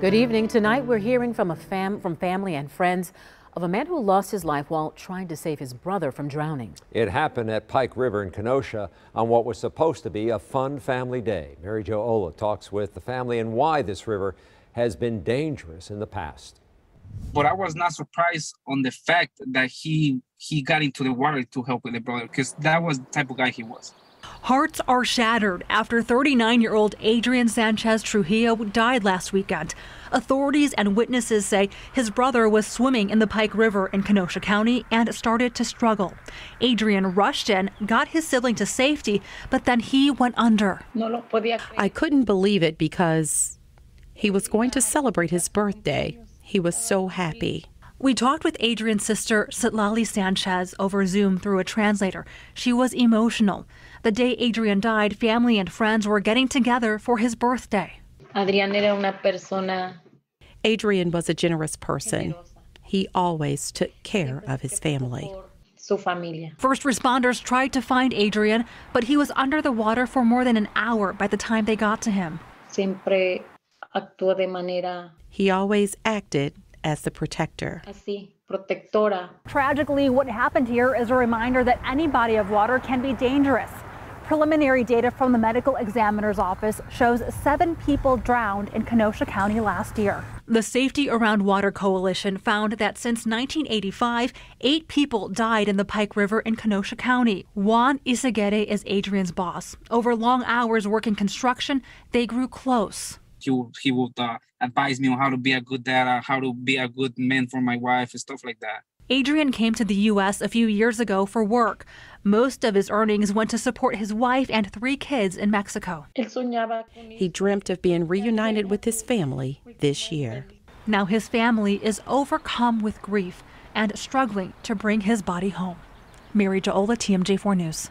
Good evening. Tonight we're hearing from a fam from family and friends of a man who lost his life while trying to save his brother from drowning. It happened at Pike River in Kenosha on what was supposed to be a fun family day. Mary Jo Ola talks with the family and why this river has been dangerous in the past. But I was not surprised on the fact that he he got into the water to help with the brother because that was the type of guy he was. Hearts are shattered after 39 year old Adrian Sanchez Trujillo died last weekend. Authorities and witnesses say his brother was swimming in the Pike River in Kenosha County and started to struggle. Adrian rushed in, got his sibling to safety, but then he went under. I couldn't believe it because he was going to celebrate his birthday. He was so happy. We talked with Adrian's sister, Citlalli Sanchez, over Zoom through a translator. She was emotional. The day Adrian died, family and friends were getting together for his birthday. Adrian era una persona. Adrian was a generous person. He always took care of his family. First responders tried to find Adrian, but he was under the water for more than an hour by the time they got to him. He always acted as the protector. Tragically, what happened here is a reminder that any body of water can be dangerous. Preliminary data from the medical examiner's office shows seven people drowned in Kenosha County last year. The Safety Around Water Coalition found that since 1985, eight people died in the Pike River in Kenosha County. Juan Izaguirre is Adrian's boss. Over long hours working construction, they grew close. He would, he would uh, advise me on how to be a good dad, uh, how to be a good man for my wife, and stuff like that. Adrian came to the U.S. a few years ago for work. Most of his earnings went to support his wife and three kids in Mexico. He dreamt of being reunited with his family this year. Now his family is overcome with grief and struggling to bring his body home. Mary Jo Ola, TMJ4 News.